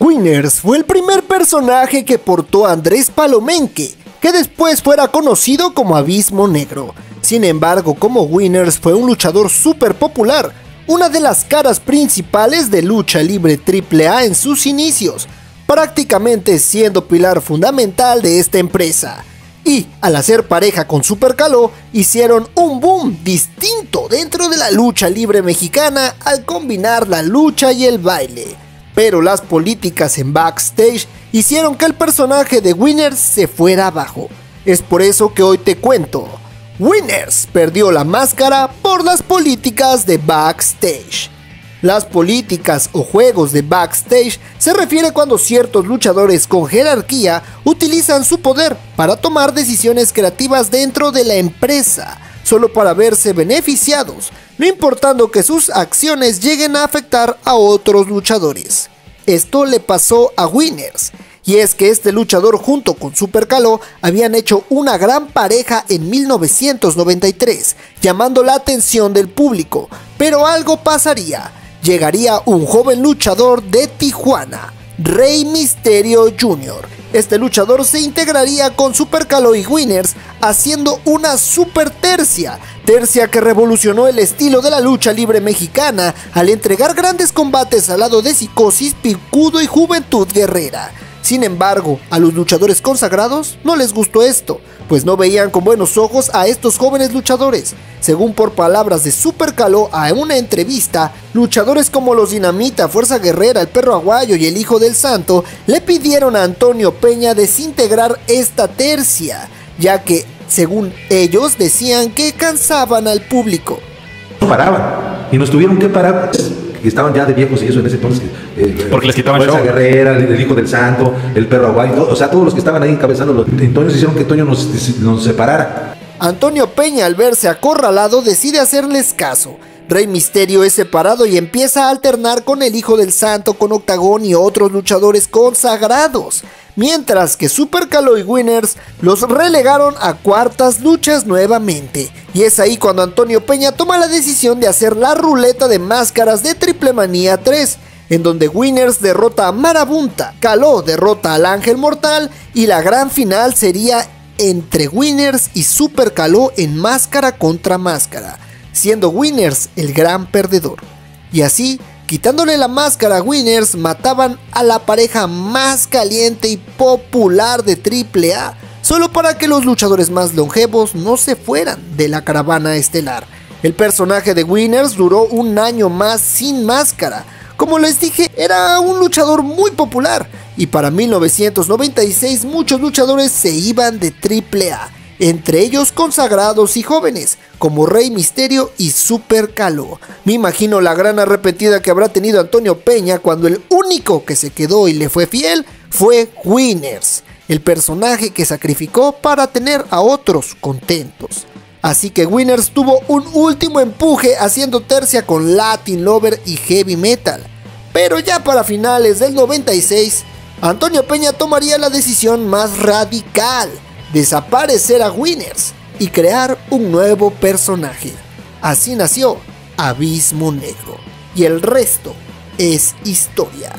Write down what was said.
Winners fue el primer personaje que portó a Andrés Palomenque, que después fuera conocido como Abismo Negro. Sin embargo, como Winners fue un luchador súper popular, una de las caras principales de lucha libre AAA en sus inicios, prácticamente siendo pilar fundamental de esta empresa. Y al hacer pareja con Super Caló, hicieron un boom distinto dentro de la lucha libre mexicana al combinar la lucha y el baile pero las políticas en backstage hicieron que el personaje de Winners se fuera abajo. Es por eso que hoy te cuento. Winners perdió la máscara por las políticas de backstage. Las políticas o juegos de backstage se refiere cuando ciertos luchadores con jerarquía utilizan su poder para tomar decisiones creativas dentro de la empresa solo para verse beneficiados, no importando que sus acciones lleguen a afectar a otros luchadores. Esto le pasó a Winners, y es que este luchador junto con Super Caló habían hecho una gran pareja en 1993, llamando la atención del público, pero algo pasaría, llegaría un joven luchador de Tijuana, Rey Misterio Jr., este luchador se integraría con Super y Winners haciendo una super tercia, tercia que revolucionó el estilo de la lucha libre mexicana al entregar grandes combates al lado de Psicosis, Picudo y Juventud Guerrera. Sin embargo, a los luchadores consagrados no les gustó esto, pues no veían con buenos ojos a estos jóvenes luchadores. Según por palabras de Super Caló a una entrevista, luchadores como los Dinamita, Fuerza Guerrera, el Perro Aguayo y el Hijo del Santo le pidieron a Antonio Peña desintegrar esta tercia, ya que, según ellos, decían que cansaban al público. Paraban y nos tuvieron que parar que estaban ya de viejos y eso en ese entonces. Eh, Porque les quitaban Fuerza Guerrera, el, Hijo del Santo, el Perro Aguayo, o sea, todos los que estaban ahí encabezando los Toño hicieron que Toño nos, nos separara. Antonio Peña, al verse acorralado, decide hacerles caso. Rey Misterio es separado y empieza a alternar con el Hijo del Santo, con Octagón y otros luchadores consagrados mientras que Super y Winners los relegaron a cuartas luchas nuevamente. Y es ahí cuando Antonio Peña toma la decisión de hacer la ruleta de máscaras de Triple Manía 3, en donde Winners derrota a Marabunta, Caló derrota al Ángel Mortal y la gran final sería entre Winners y Super Caló en máscara contra máscara, siendo Winners el gran perdedor. Y así Quitándole la máscara a Winners, mataban a la pareja más caliente y popular de AAA, solo para que los luchadores más longevos no se fueran de la caravana estelar. El personaje de Winners duró un año más sin máscara. Como les dije, era un luchador muy popular y para 1996 muchos luchadores se iban de AAA entre ellos consagrados y jóvenes, como Rey Misterio y Super Calo. Me imagino la gran arrepentida que habrá tenido Antonio Peña cuando el único que se quedó y le fue fiel fue Winners, el personaje que sacrificó para tener a otros contentos. Así que Winners tuvo un último empuje haciendo tercia con Latin Lover y Heavy Metal. Pero ya para finales del 96, Antonio Peña tomaría la decisión más radical desaparecer a Winners y crear un nuevo personaje. Así nació Abismo Negro. Y el resto es historia.